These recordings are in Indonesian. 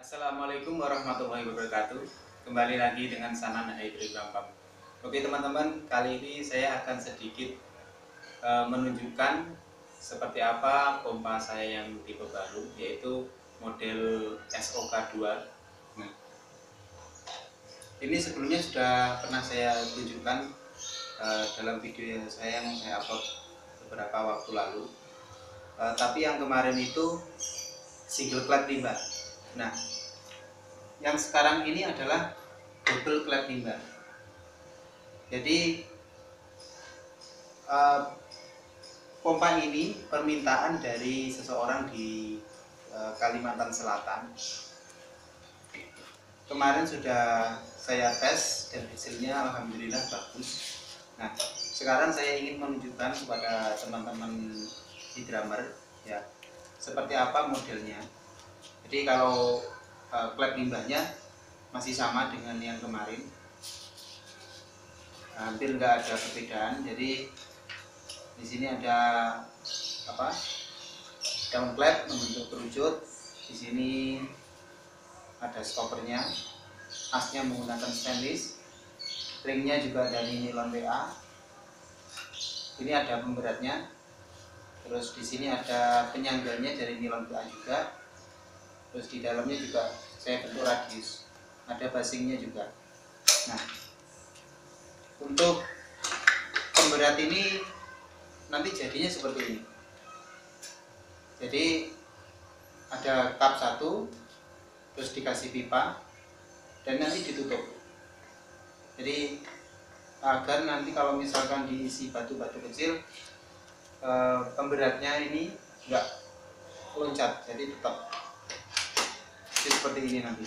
Assalamualaikum warahmatullahi wabarakatuh. Kembali lagi dengan Sanan Haidri Brampam Oke teman-teman, kali ini saya akan sedikit uh, menunjukkan seperti apa pompa saya yang tipe baru yaitu model SOK2 nah, ini sebelumnya sudah pernah saya tunjukkan uh, dalam video saya yang saya upload beberapa waktu lalu. Uh, tapi yang kemarin itu single clap limbah nah yang sekarang ini adalah double clap limbah jadi uh, pompa ini permintaan dari seseorang di uh, Kalimantan Selatan. Kemarin sudah saya tes dan hasilnya alhamdulillah bagus. Nah sekarang saya ingin menunjukkan kepada teman-teman di drummer ya seperti apa modelnya jadi kalau uh, klep limbahnya masih sama dengan yang kemarin. Hampir nggak ada perbedaan. Jadi di sini ada apa daun klep membentuk kerucut. Di sini ada stoppernya asnya menggunakan stainless. Ringnya juga dari nilon WA ini ada pemberatnya. Terus di sini ada penyanggalnya dari nilon WA juga terus di dalamnya juga saya bentuk radius. Ada basingnya juga. Nah untuk pemberat ini nanti jadinya seperti ini. Jadi ada cup satu terus dikasih pipa dan nanti ditutup. Jadi agar nanti kalau misalkan diisi batu-batu kecil eh, pemberatnya ini enggak loncat jadi tetap seperti ini nanti.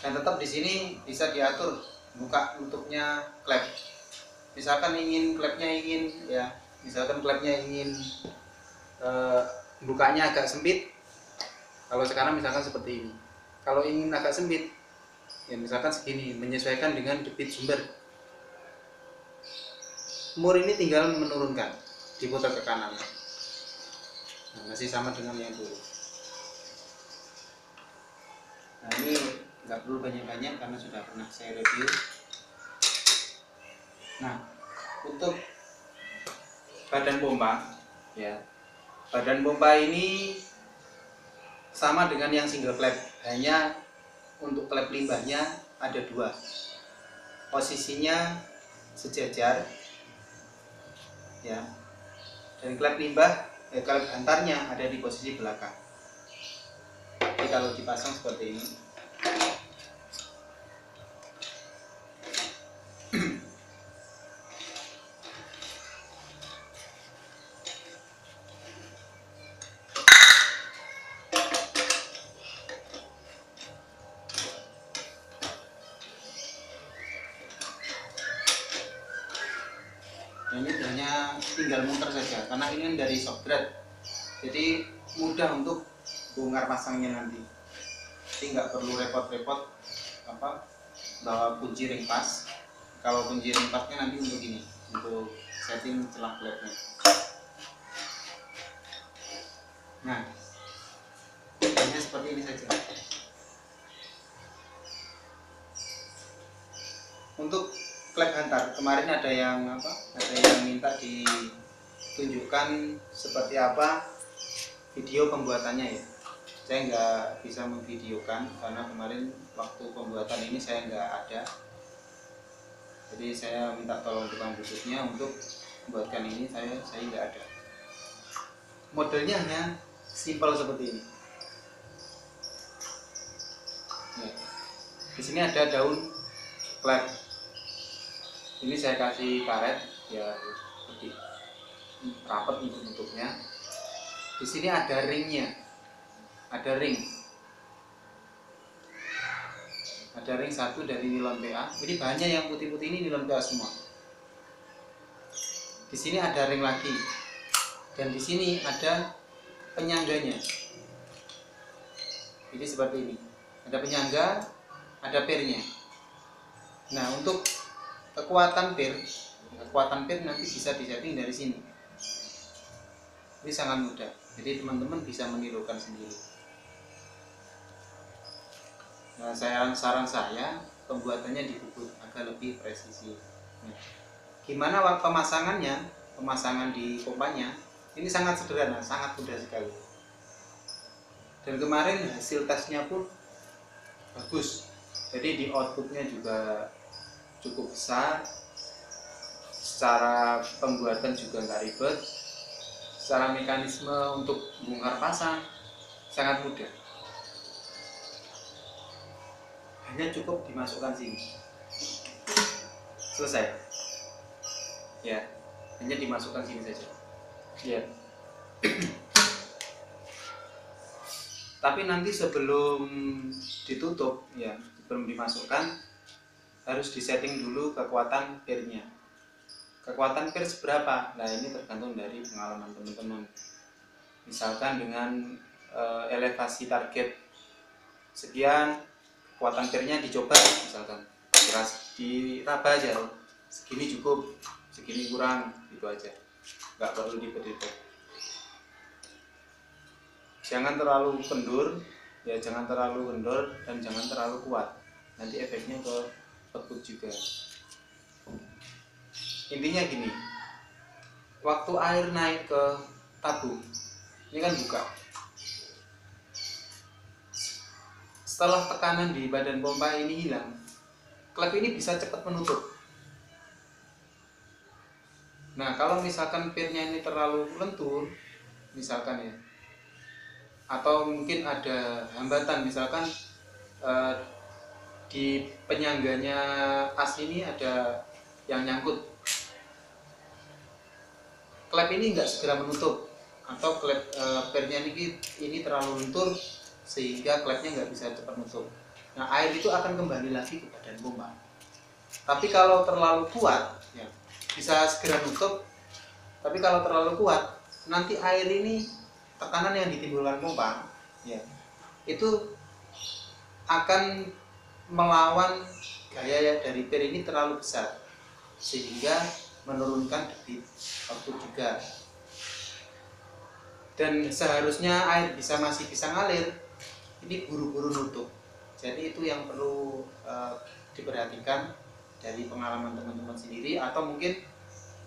Dan tetap di sini bisa diatur buka tutupnya klep. Misalkan ingin klepnya ingin ya. Misalkan klepnya ingin e, bukanya agak sempit. Kalau sekarang misalkan seperti ini. Kalau ingin agak sempit ya misalkan segini menyesuaikan dengan debit sumber. Mur ini tinggal menurunkan diputar ke kanan. Nah, masih sama dengan yang dulu nah ini nggak perlu banyak-banyak karena sudah pernah saya review. Nah untuk badan pompa ya. Badan pompa ini sama dengan yang single clap. Hanya untuk klep limbahnya ada dua. Posisinya sejajar ya. Dan klep limbah eh, klep antarnya ada di posisi belakang kalau dipasang seperti ini. Ini hanya tinggal muter saja karena ini kan dari softgrade jadi mudah untuk bongkar pasangnya nanti. Jadi nggak perlu repot-repot apa bawa kunci ring pas. Kalau kunci ring pasnya nanti untuk ini untuk setting celah klepnya nah hanya seperti ini saja. Untuk klep hantar kemarin ada yang apa ada yang minta ditunjukkan seperti apa video pembuatannya ya saya nggak bisa memvideokan karena kemarin waktu pembuatan ini saya nggak ada. Jadi saya minta tolong tukang khususnya untuk membuatkan ini saya saya nggak ada. Modelnya hanya simpel seperti ini? Ya. di sini ada daun klep ini saya kasih karet ya seperti rapat untuk bentuknya. Di sini ada ringnya ada ring. Ada ring satu dari nilon PA ini bahannya yang putih-putih ini nilon PA semua. Di sini ada ring lagi. Dan di sini ada penyangganya. Jadi seperti ini. Ada penyangga ada pirnya. Nah untuk kekuatan pir kekuatan pir nanti bisa disetting dari sini. Ini sangat mudah. Jadi teman-teman bisa menirukan sendiri nah, saya saran saya pembuatannya dibubut agar lebih presisi. Nah, gimana waktu pemasangannya? Pemasangan di pompanya ini sangat sederhana sangat mudah sekali. Dan kemarin hasil tesnya pun bagus. Jadi di outputnya juga cukup besar. Secara pembuatan juga nggak ribet. Secara mekanisme untuk bongkar pasang sangat mudah hanya cukup dimasukkan sini. Selesai. Ya hanya dimasukkan sini saja. Ya tapi nanti sebelum ditutup ya sebelum dimasukkan harus disetting dulu kekuatan pirnya. Kekuatan pir seberapa? Nah ini tergantung dari pengalaman teman-teman. Misalkan dengan uh, elevasi target. Sekian kekuatan pirnya dicoba misalkan. Keras diraba aja segini cukup segini kurang gitu aja. Nggak perlu diberi jangan terlalu kendur ya jangan terlalu kendor dan jangan terlalu kuat. Nanti efeknya ke output juga. Intinya gini waktu air naik ke tabung ini kan buka setelah tekanan di badan pompa ini hilang klep ini bisa cepat menutup. Nah kalau misalkan pirnya ini terlalu lentur misalkan ya atau mungkin ada hambatan misalkan uh, di penyangganya as ini ada yang nyangkut klep ini enggak segera menutup atau klep uh, pernya ini ini terlalu lentur sehingga klepnya nggak bisa cepat menutup nah air itu akan kembali lagi ke badan pompa tapi kalau terlalu kuat ya bisa segera nutup. Tapi kalau terlalu kuat nanti air ini tekanan yang ditimbulkan pompa ya itu akan melawan gaya dari pir ini terlalu besar sehingga menurunkan debit waktu juga. Dan seharusnya air bisa masih bisa ngalir ini buru-buru nutup. Jadi itu yang perlu uh, diperhatikan dari pengalaman teman-teman sendiri atau mungkin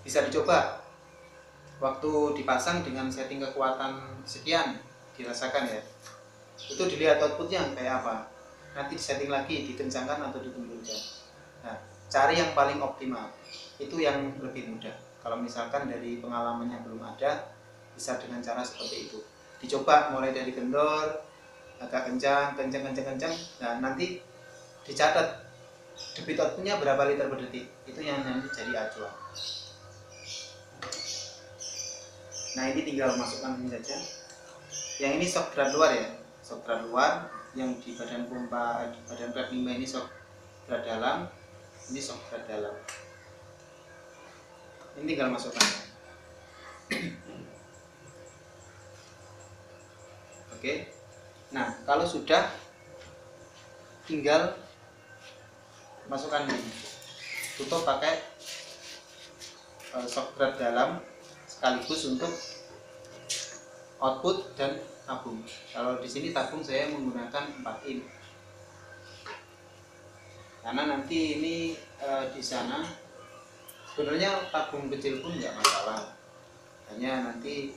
bisa dicoba. Waktu dipasang dengan setting kekuatan sekian dirasakan ya. Itu dilihat outputnya kayak apa. Nanti disetting lagi dikencangkan atau dikendurkan nah cari yang paling optimal. Itu yang lebih mudah. Kalau misalkan dari pengalaman yang belum ada bisa dengan cara seperti itu. Dicoba mulai dari kendor agak kencang kencang kencang kencang. Nah nanti dicatat debit outputnya berapa liter per detik? Itu yang nanti jadi acuan. Nah ini tinggal masukkan ini saja. Yang ini shock berat luar ya. Shock berat luar yang di badan pompa di badan plat 5 ini shock berat dalam ini shock berat dalam. Ini tinggal masukkan. Oke nah kalau sudah tinggal masukkan ini tutup pakai shock berat dalam sekaligus untuk output dan tabung. Kalau di sini tabung saya menggunakan 4 in. Karena nanti ini e, di sana sebenarnya tabung kecil pun nggak masalah. Hanya nanti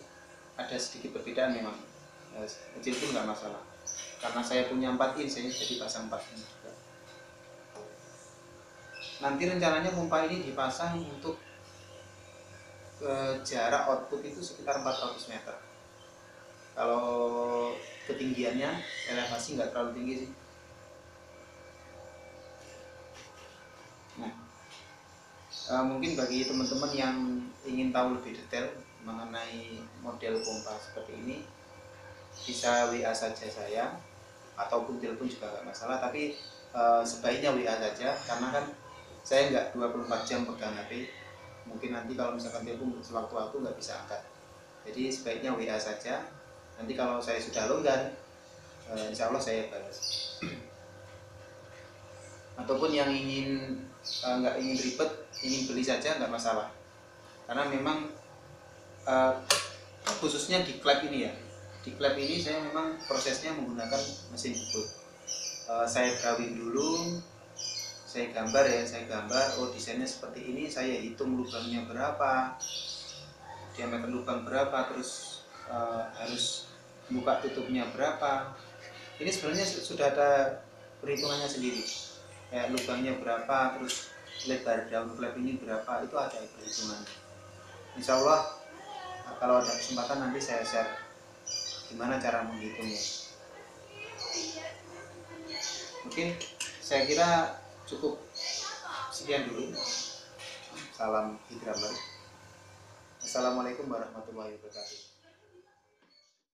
ada sedikit perbedaan memang. E, kecil pun nggak masalah. Karena saya punya 4 in, saya jadi pasang 4 in juga. Nanti rencananya pompa ini dipasang untuk ke jarak output itu sekitar 400 meter kalau ketinggiannya elevasi nggak terlalu tinggi sih nah uh, mungkin bagi teman-teman yang ingin tahu lebih detail mengenai model pompa seperti ini bisa WA saja saya ataupun telepon juga nggak masalah tapi uh, sebaiknya WA saja karena kan saya nggak 24 jam pegang HP mungkin nanti kalau misalkan telepon sewaktu-waktu nggak bisa angkat. Jadi sebaiknya WA saja. Nanti kalau saya sudah longgar eh, insya Allah saya balas. Ataupun yang ingin eh, nggak ingin ribet ingin beli saja nggak masalah. Karena memang eh, khususnya di klep ini ya di klep ini saya memang prosesnya menggunakan mesin bubut Eh, saya drawing dulu saya gambar ya saya gambar oh desainnya seperti ini saya hitung lubangnya berapa diameter lubang berapa terus eh, harus buka tutupnya berapa. Ini sebenarnya su- sudah ada perhitungannya sendiri. Kayak lubangnya berapa terus lebar daun flap ini berapa itu ada perhitungan. Insya Allah kalau ada kesempatan nanti saya share gimana cara menghitungnya? Mungkin saya kira cukup sekian dulu. Salam hidramber assalamualaikum warahmatullahi wabarakatuh